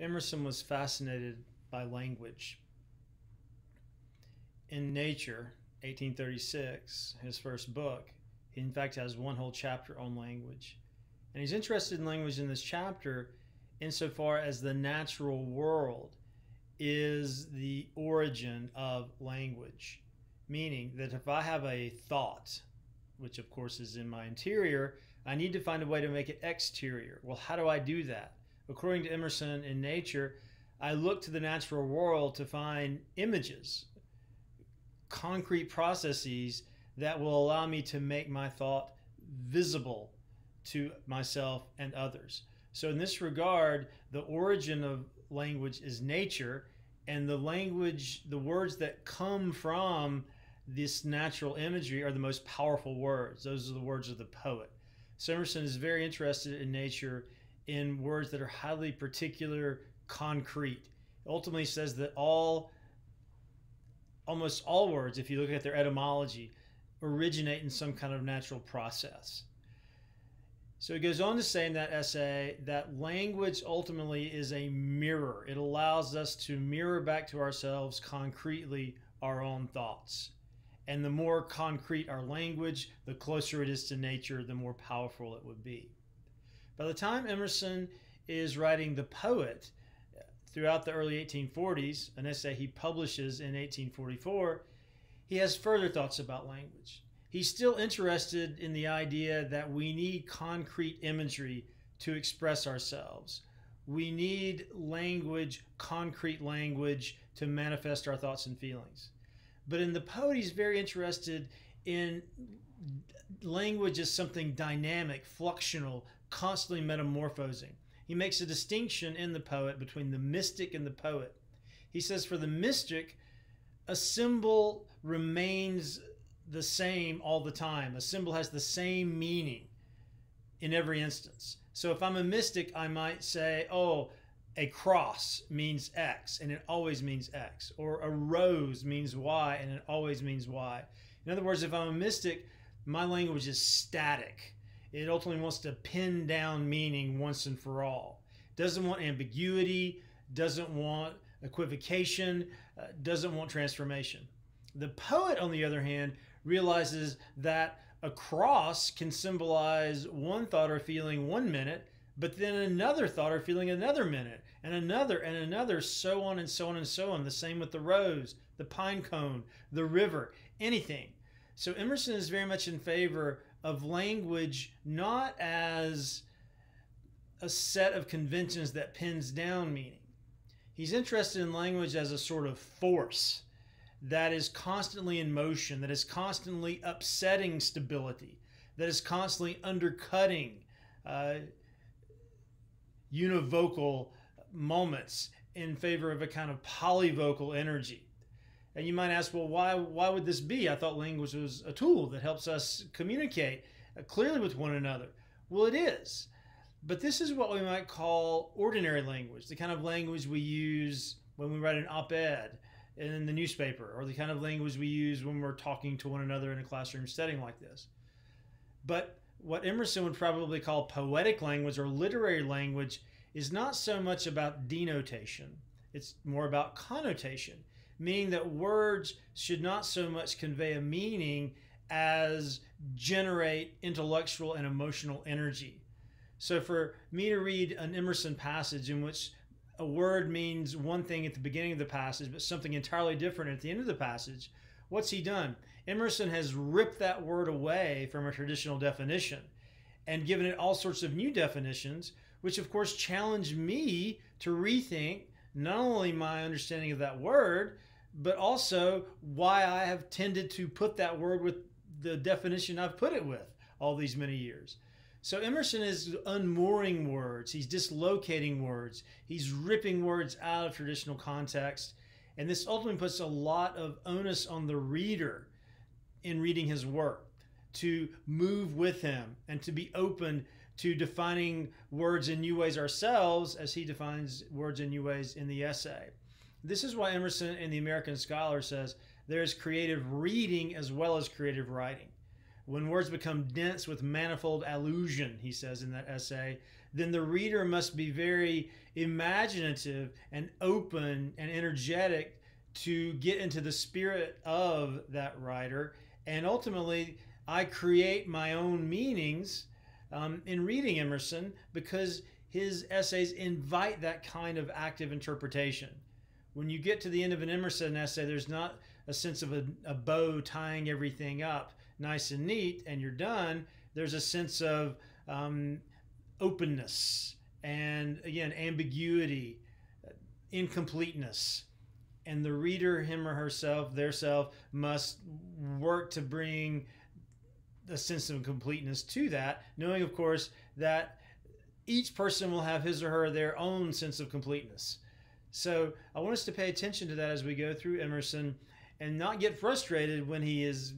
Emerson was fascinated by language. In Nature, 1836, his first book, he in fact has one whole chapter on language. And he's interested in language in this chapter insofar as the natural world is the origin of language. Meaning that if I have a thought, which of course is in my interior, I need to find a way to make it exterior. Well, how do I do that? According to Emerson in nature, I look to the natural world to find images, concrete processes that will allow me to make my thought visible to myself and others. So, in this regard, the origin of language is nature, and the language, the words that come from this natural imagery are the most powerful words. Those are the words of the poet. Emerson is very interested in nature in words that are highly particular, concrete. Ultimately says that all almost all words, if you look at their etymology, originate in some kind of natural process. So he goes on to say in that essay that language ultimately is a mirror. It allows us to mirror back to ourselves concretely our own thoughts. And the more concrete our language, the closer it is to nature, the more powerful it would be. By the time Emerson is writing The Poet throughout the early 1840s, an essay he publishes in 1844, he has further thoughts about language. He's still interested in the idea that we need concrete imagery to express ourselves. We need language, concrete language, to manifest our thoughts and feelings. But in the poet, he's very interested in language is something dynamic, fluxional, constantly metamorphosing. He makes a distinction in the poet between the mystic and the poet. He says, for the mystic, a symbol remains the same all the time. A symbol has the same meaning in every instance. So if I'm a mystic, I might say, oh, a cross means X and it always means X, or a rose means Y and it always means Y. In other words, if I'm a mystic, my language is static. It ultimately wants to pin down meaning once and for all. Doesn't want ambiguity, doesn't want equivocation, uh, doesn't want transformation. The poet, on the other hand, realizes that a cross can symbolize one thought or feeling one minute but then another thought or feeling another minute, and another and another, so on and so on and so on. The same with the rose, the pine cone, the river, anything. So Emerson is very much in favor of language not as a set of conventions that pins down meaning. He's interested in language as a sort of force that is constantly in motion, that is constantly upsetting stability, that is constantly undercutting uh, univocal moments in favor of a kind of polyvocal energy. And you might ask, well, why, why would this be? I thought language was a tool that helps us communicate clearly with one another. Well, it is. But this is what we might call ordinary language, the kind of language we use when we write an op ed in the newspaper, or the kind of language we use when we're talking to one another in a classroom setting like this. But what Emerson would probably call poetic language or literary language is not so much about denotation, it's more about connotation, meaning that words should not so much convey a meaning as generate intellectual and emotional energy. So for me to read an Emerson passage in which a word means one thing at the beginning of the passage, but something entirely different at the end of the passage, what's he done? Emerson has ripped that word away from a traditional definition and given it all sorts of new definitions, which of course challenge me to rethink not only my understanding of that word, but also why I have tended to put that word with the definition I've put it with all these many years. So Emerson is unmooring words, he's dislocating words, he's ripping words out of traditional context. And this ultimately puts a lot of onus on the reader in reading his work, to move with him and to be open to defining words in new ways ourselves as he defines words in new ways in the essay. This is why Emerson in the American Scholar says there's creative reading as well as creative writing. When words become dense with manifold allusion, he says in that essay, then the reader must be very imaginative and open and energetic to get into the spirit of that writer. And ultimately, I create my own meanings um, in reading Emerson because his essays invite that kind of active interpretation. When you get to the end of an Emerson essay, there's not a sense of a, a bow tying everything up nice and neat and you're done. There's a sense of um, openness and again ambiguity incompleteness and the reader him or herself their self must work to bring a sense of completeness to that knowing of course that each person will have his or her their own sense of completeness so i want us to pay attention to that as we go through emerson and not get frustrated when he is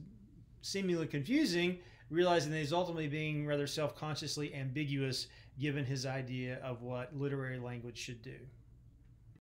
seemingly confusing realizing that he's ultimately being rather self consciously ambiguous given his idea of what literary language should do.